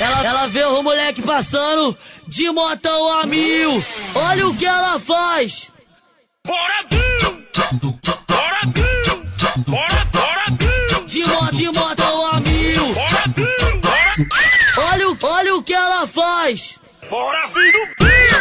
Ela, ela vê o moleque passando de motão a mil. Olha o que ela faz. Bora, Olha, o- olha o que ela faz. bora, filho!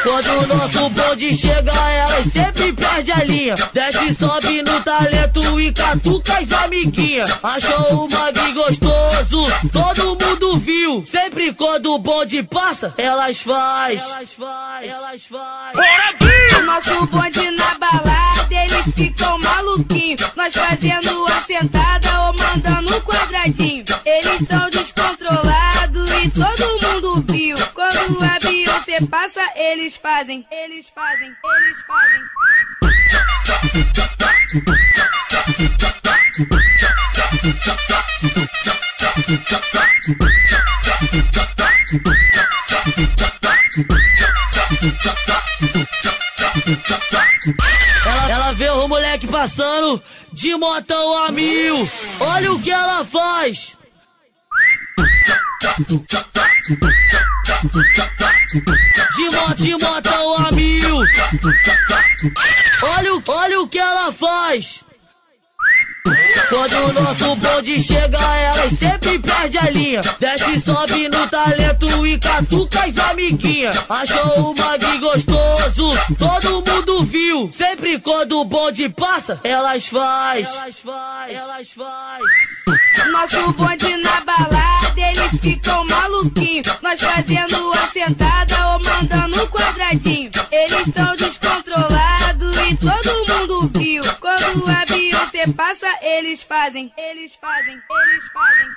Quando o nosso bonde chega, elas sempre perde a linha. Desce e sobe no talento e catuca as amiguinhas. Achou o mag gostoso, todo mundo viu. Sempre quando o bonde passa, elas faz. Elas faz, elas faz. Bora, Bill! Nosso bonde na balada, eles ficam maluquinhos. Nós fazendo a sentada todo mundo viu. Quando a Beyoncé passa, eles fazem, eles fazem, eles fazem. Ela, ela vê o moleque passando de motão a mil. Olha o que ela faz. De, mo, de motão a mil. Olha, o- olha o que ela faz. Quando o nosso bonde chega, elas sempre perde a linha. Desce sobe no talento e catuca as amiguinhas. Achou o mag gostoso, todo mundo viu. Sempre quando o bonde passa, elas faz. Elas faz, elas faz. Nosso bonde ficam maluquinhos. Nós fazendo a sentada ou mandando um quadradinho. Eles estão descontrolados e todo mundo viu. Quando a Beyoncé passa, eles fazem, eles fazem, eles fazem.